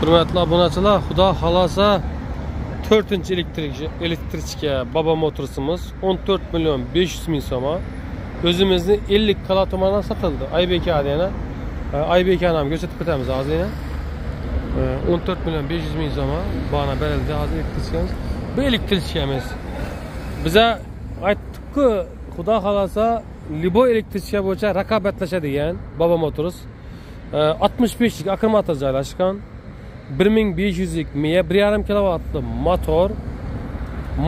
Hurmatli obunachilar, Xudo 4 elektrik elektrichka Baba Motorsimiz 14 million 500 ming so'm. O'zimizni 50 kala tumandan sotildi. Aybek adiyana. Aybek ham ko'rsatib ketamiz hozir yana. 14 million 500 ming so'm bana berildi hozir elektrichkamiz. Bu elektrichkamiz biza aytdik-ku, Xudo xolasa Libo elektrichka bo'yicha raqobatlashadigan Baba Motors 65 lik akkumulyator joylashgan. 1500'lik miye 1.5 kilovatlı motor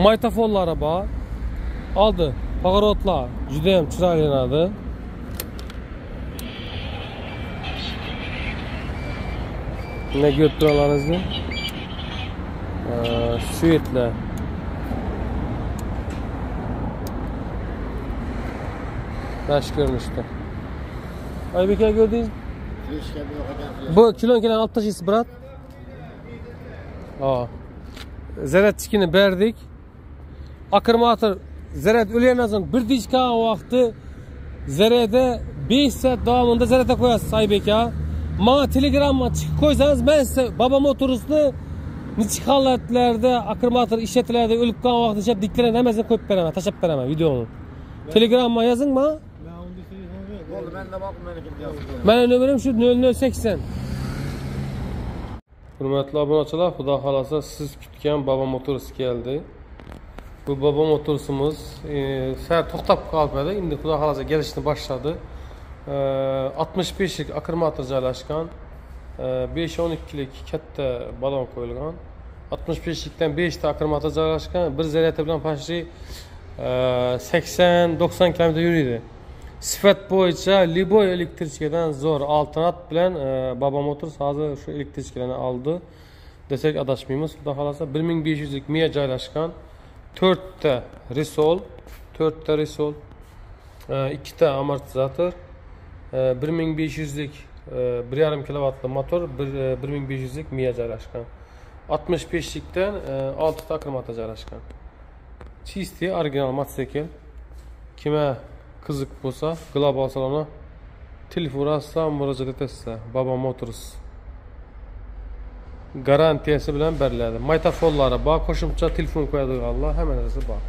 maytafollu araba aldı. Pagarotla judayam chiroylanadi bunday ko'rib turalaringizni svetlar tashqi ko'rinishda oybek aka ko'rdingizmi bu chilonkani olib tashlaysiz brat Ha. Zeretçikini verdik. Akırmatır zeret sonra bir dişka vakti zerede 5 saat davamında zerete koyasız sahibi ya. Bana telegramma çıkıp koysanız ben size babam oturusunu Niçik halatlerde akırmatır işletilerde ölüp kalan vakti işe diktiren hemen koyup veremem, taşıp veremem videonu. Telegramma yazın mı? Oldu ben de bakım. Benim nömerim şu 0080. hurmatli obunachilar xudo xohlasa siz kutgan bobo motors keldi. Bu bobo motorsimiz e, sal to'xtab qolmadi endi xudo xohlasa gelishni boshladi. E, oltmish e, beshlik akkumulyator joylashgan e, besh o'n ikkilik katta balon qo'yilgan oltmish beshlikdan beshta akkumulyator joylashgan bir zaryada bilan почти e, sakson to'qson kilometr yuriydi. sifat bo'yicha liboy elektrichkadan zo'r alternat bilan e, baba motors hozir shu elektrichkalarni oldi desak adashmaymiz xudo xohlasa bir ming besh yuzlik miya joylashgan to'rtta risol to'rtta risol e, ikkita amortizator e, bir ming besh yuzlik bir yarim kilovatli motor bir ming besh yuzlik miya joylashgan oltmish beshlikdan oltita akkumulyator joylashgan чистый original mototsikl kima qiziq bo'lsa global saloni telefon orqasidan murojaat etasizlar baba motors garantiyasi bilan beriladi maytafonlari bor qo'shimcha telefon qo'yadiganlar hamma narsasi bor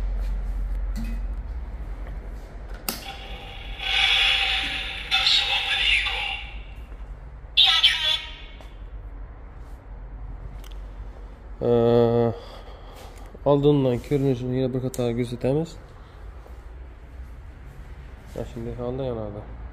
oldindan ko'rinishini yana bir qator ko'rsatamiz Şimdi holda yanadi